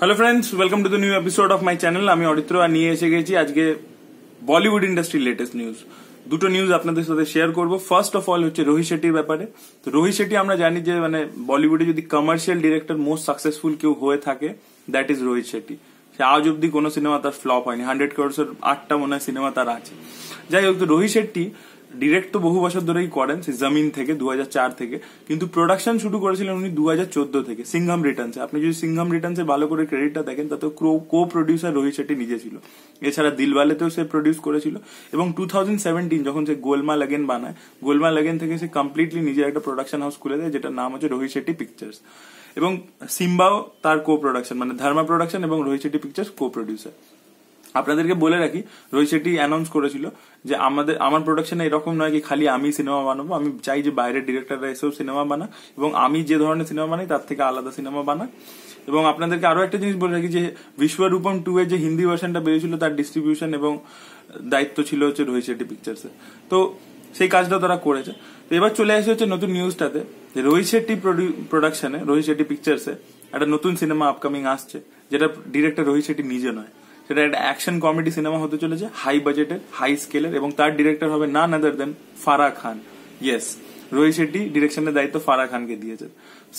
Hello friends welcome to the new episode of my channel আমি অরিত্র আর নিয়ে এসে গেছি আজকে বলিউড ইন্ডাস্ট্রির লেটেস্ট নিউজ দুটো নিউজ আপনাদের সাথে শেয়ার করব। ফার্স্ট অফ অল হচ্ছে রোহিত শেট্টির ব্যাপারে। তো রোহিত শেট্টি আমরা জানি যে মানে বলিউডে যদি কমার্শিয়াল ডিরেক্টর মোস্ট সাকসেসফুল কেউ হয়ে থাকে দ্যাট ইজ রোহিত শেট্টি। সে আজ অব্দি কোনো সিনেমা তার ফ্লপ হয়নি। হান্ড্রেড ক্রোর্সের আটটা মনে হয় সিনেমা তার আছে। যাই হোক, তো রোহিত শেট্টি ডিরেক্ট তো বহু বছর ধরেই করেন সে জমিন থেকে দু হাজার চার থেকে। কিন্তু প্রোডাকশন শুরু করেছিলেন উনি দু হাজার চোদ্দ থেকে সিংহাম রিটার্নসে আপনি যদি সিংহাম রিটার্নসে ভালো করে ক্রেডিটটা দেখেন তাতে কো প্রডিউসার রোহিত শেট্টি নিজে ছিল। এছাড়া দিলওয়ালেতেও সে প্রডিউস করেছিল। এবং টু যখন সে গোলমাল আগেন বানায়, গোলমাল আগেন থেকে সে কমপ্লিটলি নিজের একটা প্রোডাকশন হাউস খুলে দেয়, যেটার নাম হচ্ছে রোহিত শেট্টি পিকচার্স এবং সিম্বাও তার কো প্রোডাকশন মানে ধর্মা প্রোডাকশন এবং Rohit Shetty pictures co producer আপনাদেরকে বলে রাখি, রোহিত শেট্টি অ্যানাউন্স করেছিল যে আমাদের, আমার প্রোডাকশনে এরকম নয় কি খালি আমি সিনেমা বানাবো, আমি চাই যে বাইরের ডিরেক্টররা এসেও সিনেমা বানা এবং আমি যে ধরনের সিনেমা বানাই তার থেকে আলাদা সিনেমা বানা এবং আপনাদেরকে আরও একটা জিনিস বলে রাখি যে বিশ্বরূপম টু এর যে হিন্দি ভার্সনটা বেরিয়েছিল তার ডিস্ট্রিবিউশন এবং দায়িত্ব ছিল হচ্ছে রোহিত শেট্টি পিকচার্সে তো সেই কাজটা তারা করেছে। তো এবার চলে আসে হচ্ছে নতুন নিউজটাতে যে রোহিত শেট্টি প্রোডাকশনে রোহিত শেট্টি পিকচার্সে একটা নতুন সিনেমা আপকামিং আসছে, যেটা ডিরেক্টর রোহিত শেট্টি নিজে নয়। সেটা একটা অ্যাকশন কমেডি সিনেমা হতে চলেছে হাই বাজেটের হাই স্কেলের এবং তার ডিরেক্টর হবে none other than Farah Khan yes Rohit Shetty ডিরেকশনের দায়িত্ব ফারা খানকে দিয়েছে।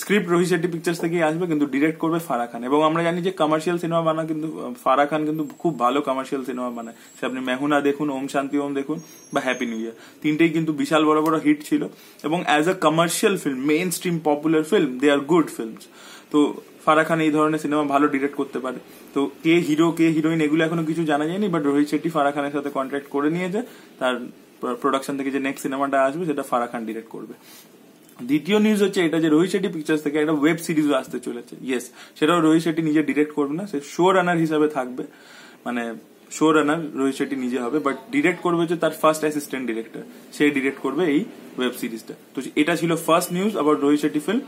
স্ক্রিপ্ট রোহিত শেট্টি পিকচার্স থেকেই আসবে, কিন্তু ডিরেক্ট করবে ফারা খান এবং আমরা জানি যে কমার্শিয়াল সিনেমা বানা কিন্তু ফারা খান কিন্তু খুব ভালো কমার্শিয়াল সিনেমা বানায়। সে আপনি মেহুনা দেখুন, ওম শান্তি ওম দেখুন, বা হ্যাপি নিউ ইয়ার তিনটেই কিন্তু বিশাল বড় বড় হিট ছিল। এবং as a commercial film mainstream popular film they are good films তো ফারা খান এই ধরনের সিনেমা ভালো ডিরেক্ট করতে পারে। তো কে হিরো কে হিরোইন এগুলো এখনও কিছু জানা যায়নি বাট রোহিত শেট্টি ফারা খানের সাথে কন্ট্রাক্ট করে নিয়েছে। তার প্রোডাকশন থেকে যে নেক্সট সিনেমাটা আসবে, সেটা ফারা খান ডিরেক্ট করবে। দ্বিতীয় নিউজ হচ্ছে এটা যে রোহিত শেট্টি পিকচার্স থেকে একটা ওয়েব সিরিজ আসতে চলেছে। ইয়েস সেটাও রোহিত শেট্টি নিজে ডিরেক্ট করবে না, সে শো রানার হিসাবে থাকবে। মানে শো রানার রোহিত শেট্টি নিজে হবে বাট ডিরেক্ট করবে যে তার ফার্স্ট অ্যাসিস্ট্যান্ট ডিরেক্টর সে ডিরেক্ট করবে এই ওয়েব সিরিজটা তো এটা ছিল ফার্স্ট নিউজ আবার রোহিত শেট্টি ফিল্ম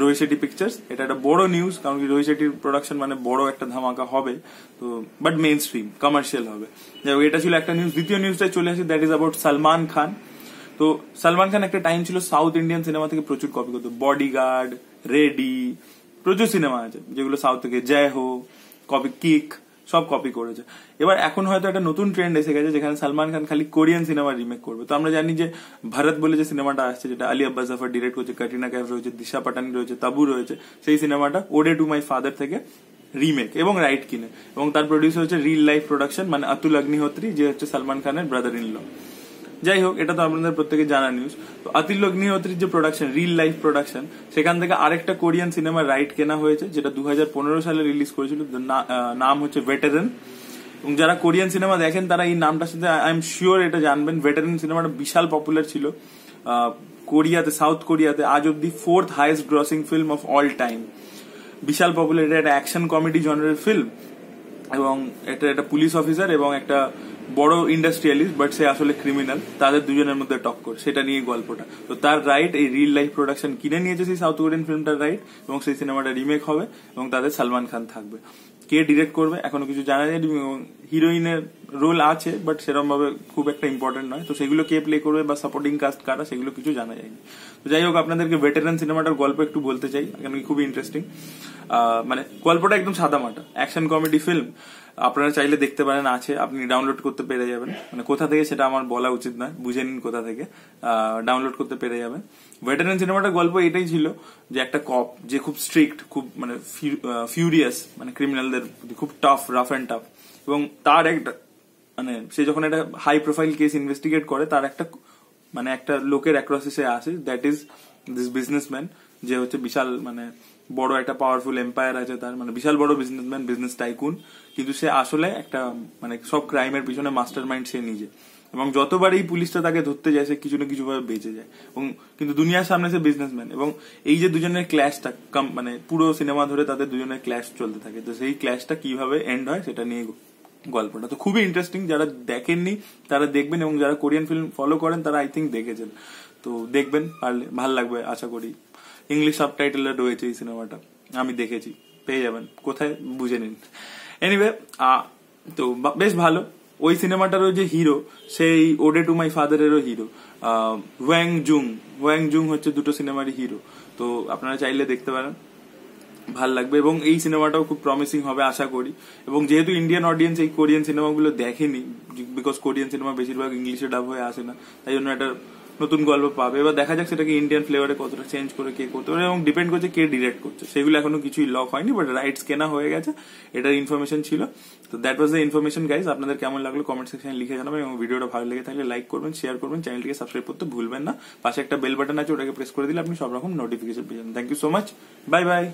রোহিত শেট্টি পিকচার্স এটা একটা বড় নিউজ কারণ কি রোহিত শেট্টির প্রোডাকশন মানে বড় একটা ধামাকা হবে, তো বাট মেইন স্ট্রিম কমার্শিয়াল হবে। যাই এটা ছিল একটা নিউজ দ্বিতীয় নিউজটাই চলে আসি that is about Salman Khan তো সালমান খান একটা টাইম ছিল সাউথ ইন্ডিয়ান সিনেমা থেকে প্রচুর কপি করতো। বডিগার্ড রেডি প্রচুর সিনেমা আছে, যেগুলো সাউথ থেকে জয় হো কপি কিক সব কপি করেছে। এবার এখন হয়তো একটা নতুন ট্রেন্ড এসে গেছে যেখানে সালমান খান খালি কোরিয়ান সিনেমা রিমেক করবে। তো আমরা জানি যে ভারত বলে যে সিনেমাটা আসছে, যেটা আলী আব্বাস জাফর ডিরেক্ট করছে কাটিনা ক্যাফ রয়েছে, দিশা পাটানি রয়েছে, তাবু রয়েছে, সেই সিনেমাটা ওডে টু মাই ফাদার থেকে রিমেক এবং রাইট কিনে। এবং তার প্রডিউসার হচ্ছে রিল লাইফ প্রোডাকশন মানে আতুল অগ্নিহোত্রী যে হচ্ছে সালমান খানের ব্রাদার ইন ল যাই হোক, এটা তো আপনাদের প্রত্যেকে জানা নিউজ তো আতিল অগ্নিহোত্রীর যে প্রোডাকশন রিল লাইফ প্রোডাকশন সেখান থেকে আরেকটা কোরিয়ান সিনেমার রাইট কেনা হয়েছে, যেটা দুহাজার পনেরো সালে রিলিজ করেছিল। নাম হচ্ছে ভেটারেন এবং যারা কোরিয়ান সিনেমা দেখেন, তারা এই নামটার সাথে আই এম শিওর এটা জানবেন। ভেটারেন সিনেমাটা বিশাল পপুলার ছিল কোরিয়াতে সাউথ কোরিয়াতে, আজ অব্দি fourth highest grossing film of all time Vishal popular এটা একটা অ্যাকশন কমেডি জনারের ফিল্ম এবং এটা একটা পুলিশ অফিসার এবং একটা বড় ইন্ডাস্ট্রিয়ালিস্ট বাট সে আসলে ক্রিমিনাল তাদের দুজনের মধ্যে টক্কর। সেটা নিয়ে গল্পটা। তো তার রাইট এই রিল লাইফ প্রোডাকশন কিনে নিয়েছে সেই সাউথ কোরিয়ান ফিল্মটার রাইট এবং সেই সিনেমাটা রিমেক হবে, এবং তাদের সালমান খান থাকবে। কে ডিরেক্ট করবে, এখনও কিছু জানা এবং হিরোইনের রোল আছে বাট সেরকম ভাবে খুব একটা ইম্পর্টেন্ট নয়। তো সেগুলো কে প্লে করবে বা সাপোর্টিং কাস্ট কারা, সেগুলো কিছু জানা যায়নি। তো যাই হোক, আপনাদেরকে ভেটারান সিনেমাটার গল্প একটু বলতে চাই, কেন খুবই ইন্টারেস্টিং মানে গল্পটা একদম সাদা মাটা। অ্যাকশন কমেডি ফিল্ম আপনারা চাইলে দেখতে পারেন, আছে। আপনি ডাউনলোড করতে পেরে যাবেন। মানে কোথা থেকে সেটা আমার বলা উচিত নয়, বুঝে নিন কোথা থেকে। ডাউনলোড করতে পেরে যাবেন। ভেটারেন সিনেমাটার গল্প এটাই ছিল যে একটা কপ যে খুব স্ট্রিক্ট খুব মানে ফিউরিয়াস মানে ক্রিমিনালদের খুব টাফ রাফ অ্যান্ড টাফ এবং তার একটা মানে সে যখন একটা হাই প্রোফাইল কেস ইনভেস্টিগেট করে, তার একটা মানে একটা লোকের অ্যাক্রসে আসে দ্যাট ইজ দিস বিজনেসম্যান যে হচ্ছে বিশাল মানে বড় একটা পাওয়ারফুল এম্পায়ার আছে তার মানে বিশাল বড় বিজনেসম্যান বিজনেস টাইকুন কিন্তু সে আসলে একটা মানে সব ক্রাইমের পিছনে মাস্টার মাইন্ড সে নিজে। এবং যতবার এই পুলিশটা তাকে ধরতে যায়, সে কিছু না কিছু ভাবে বেঁচে যায়। এবং কিন্তু দুনিয়ার সামনে সে বিজনেসম্যান এবং এই যে দুজনের ক্ল্যাশটা কম মানে পুরো সিনেমা ধরে তাদের দুজনের ক্ল্যাশ চলতে থাকে। তো সেই ক্ল্যাশটা কীভাবে এন্ড হয়, সেটা নিয়ে গল্পটা। তো খুবই ইন্টারেস্টিং যারা দেখেননি তারা দেখবেন এবং যারা কোরিয়ান ফিল্ম ফলো করেন তারা আই থিঙ্ক দেখেছেন। তো দেখবেন, পারলে ভালো লাগবে আশা করি। ইংলিশ সাব রয়েছে এই সিনেমাটা। আমি দেখেছি, পেয়ে যাবেন। কোথায় বুঝে নিন। এনিওয়ে তো বেশ ভালো। ওই সিনেমাটারও যে হিরো সেই ওডে to my ফাদারেরও hero Wang Jung Wang Jung হচ্ছে দুটো সিনেমারই হিরো তো আপনারা চাইলে দেখতে পারেন। ভালো লাগবে এবং এই সিনেমাটাও খুব প্রমিসিং হবে, আশা করি। এবং যেহেতু ইন্ডিয়ান অডিয়েন্স এই কোরিয়ান সিনেমাগুলো দেখেনি বিকজ কোরিয়ান সিনেমা বেশিরভাগ ইংলিশে ডাব হয়ে আসে না, তাই জন্য একটা নতুন গল্প পাবে। এবার দেখা যাক সেটাকে ইন্ডিয়ান ফ্লেভারে কতটা চেঞ্জ করে কে করতে পারে এবং ডিপেন্ড করছে কে ডিরেক্ট করছে। সেগুলো এখনও কিছুই লক হয়নি বাট রাইটস কেনা হয়ে গেছে, এটার ইনফরমেশন ছিল। তো that was the information guys আপনাদের কেমন লাগল কমেন্ট সেকশনে লিখে জানাবেন এবং ভিডিওটা ভালো লেগে থাকলে লাইক করবেন শেয়ার করবেন চ্যানেলটিকে সাবস্ক্রাইব করতে ভুলবেন না। পাশে একটা বেল বাটন আছে, ওটাকে প্রেস করে দিলে আপনি সব রকম নোটিফিকেশন পেয়ে যাবেন। Thank you so much bye bye